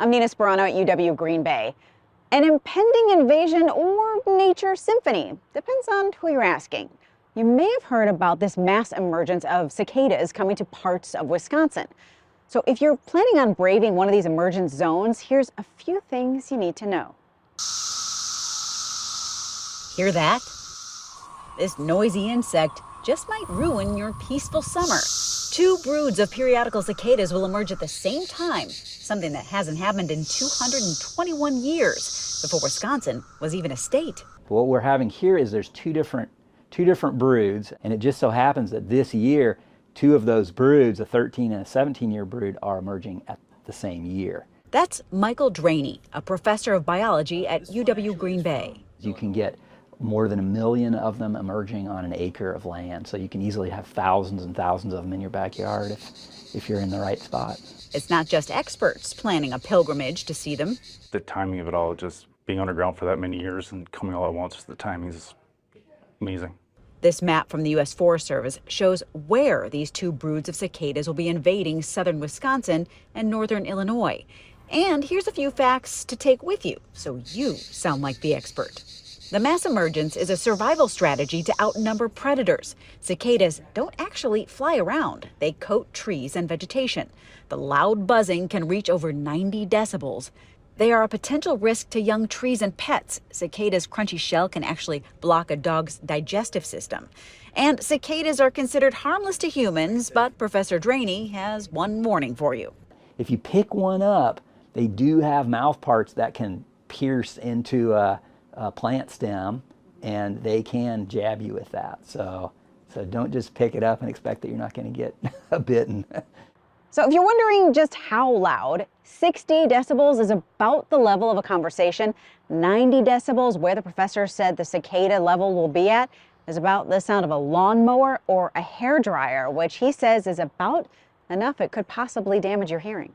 I'm Nina Sperano at UW Green Bay. An impending invasion or nature symphony depends on who you're asking. You may have heard about this mass emergence of cicadas coming to parts of Wisconsin. So if you're planning on braving one of these emergence zones, here's a few things you need to know. Hear that? This noisy insect just might ruin your peaceful summer. Two broods of periodical cicadas will emerge at the same time, something that hasn't happened in 221 years before Wisconsin was even a state. What we're having here is there's two different two different broods, and it just so happens that this year, two of those broods, a 13 and a 17 year brood, are emerging at the same year. That's Michael Draney, a professor of biology at UW Green Bay. You can get more than a million of them emerging on an acre of land. So you can easily have thousands and thousands of them in your backyard if, if you're in the right spot. It's not just experts planning a pilgrimage to see them. The timing of it all, just being underground for that many years and coming all at once, the timing is amazing. This map from the U.S. Forest Service shows where these two broods of cicadas will be invading southern Wisconsin and northern Illinois. And here's a few facts to take with you so you sound like the expert. The mass emergence is a survival strategy to outnumber predators. Cicadas don't actually fly around, they coat trees and vegetation. The loud buzzing can reach over 90 decibels. They are a potential risk to young trees and pets. Cicadas' crunchy shell can actually block a dog's digestive system. And cicadas are considered harmless to humans, but Professor Draney has one warning for you. If you pick one up, they do have mouth parts that can pierce into a uh, plant stem and they can jab you with that. So, so don't just pick it up and expect that you're not going to get bitten. So if you're wondering just how loud, 60 decibels is about the level of a conversation. 90 decibels, where the professor said the cicada level will be at, is about the sound of a lawnmower or a hair dryer, which he says is about enough it could possibly damage your hearing.